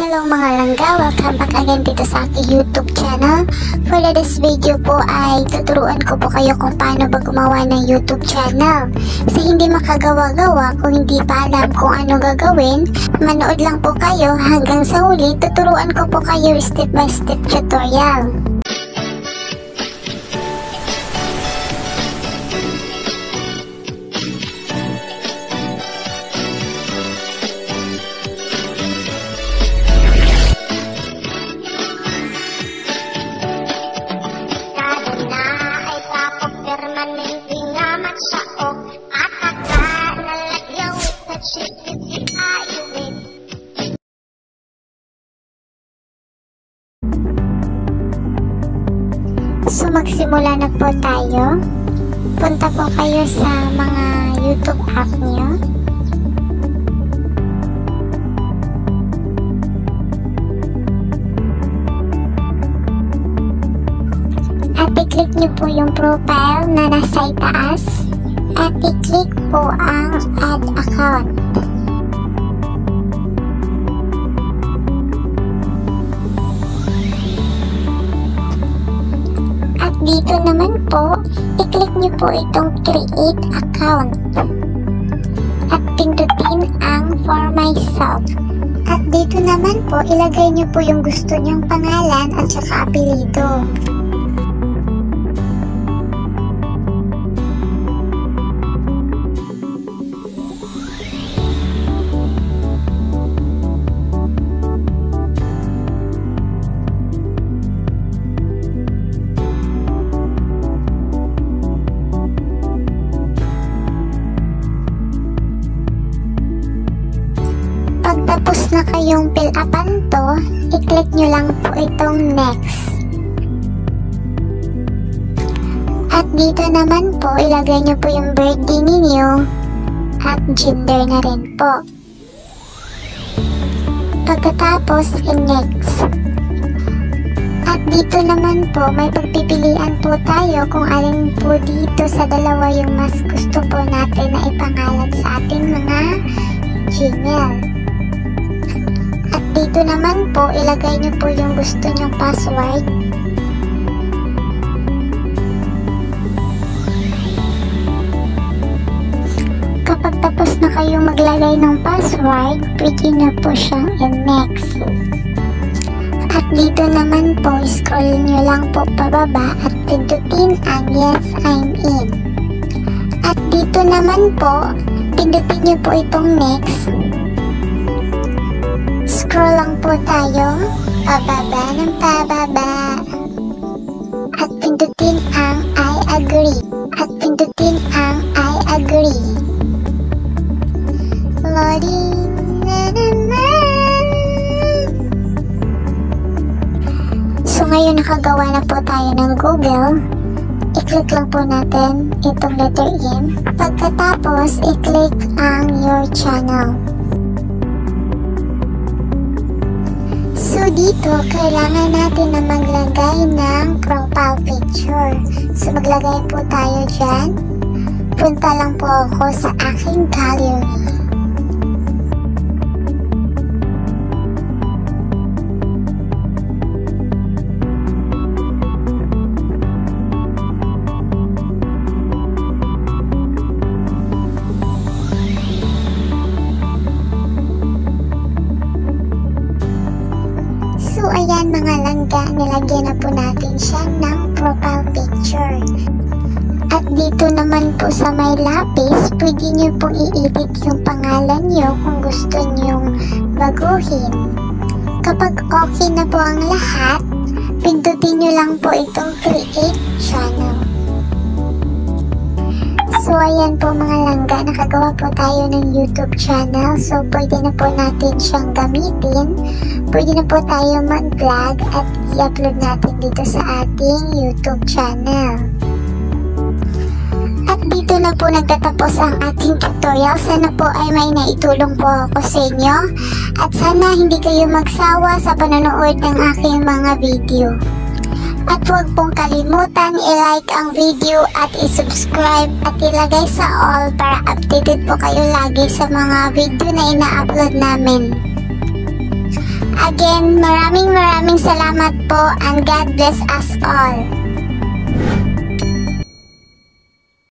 Hello mga langga, welcome back again dito sa aking YouTube channel. For this video po ay tuturuan ko po kayo kung paano ba gumawa ng YouTube channel. Sa hindi makagawa-gawa, kung hindi pa alam kung ano gagawin, manood lang po kayo hanggang sa huli, tuturuan ko po kayo step by step tutorial. Permanente nga matsaok At nalagyaw sa chikit ayuwin So magsimula na po tayo. Punta po kayo sa mga YouTube app niyo. I-click nyo po yung profile na nasa itaas. At i-click po ang add account. At dito naman po, i-click nyo po itong create account. At pindutin ang for myself. At dito naman po, ilagay nyo po yung gusto nyong pangalan at saka apelido. Na kayong fill upan to, i-click nyo lang po itong next. At dito naman po, ilagay nyo po yung birthday ninyo at gender na rin po. Pagkatapos, i-next. At dito naman po, may pagpipilian po tayo kung alin po dito sa dalawa yung mas gusto po natin na ipangalan sa ating mga Gmail. Dito naman po, ilagay nyo po yung gusto nyong password. Kapag tapos na kayo maglagay ng password, pwede na po siyang i-next. At dito naman po, scroll nyo lang po pababa at pindutin ang yes, I'm in. At dito naman po, pindutin nyo po itong next. Scroll lang po tayo, pababa ng pababa. At pindutin ang I agree. At pindutin ang I agree. Loading na naman. So ngayon nakagawa na po tayo ng Google. I-click lang po natin itong letter M. Pagkatapos, i-click ang your channel. So dito, kailangan natin na maglagay ng profile picture. So maglagay po tayo dyan. Punta lang po ako sa aking gallery. So ayan mga langga, nilagyan na po natin siya ng profile picture. At dito naman po sa may lapis, pwede nyo pong i-edit yung pangalan nyo kung gusto nyong baguhin. Kapag okay na po ang lahat, pindutin nyo lang po itong create So ayan po mga langga, nakagawa po tayo ng YouTube channel. So pwede na po natin siyang gamitin. Pwede na po tayo mag-vlog at i-upload natin dito sa ating YouTube channel. At dito na po nagtatapos ang ating tutorial. Sana po ay may naitulong po ako sa inyo. At sana hindi kayo magsawa sa panonood ng aking mga video. At huwag pong kalimutan i-like ang video at i-subscribe at ilagay sa all para updated po kayo lagi sa mga video na ina-upload namin. Again, maraming maraming salamat po and God bless us all.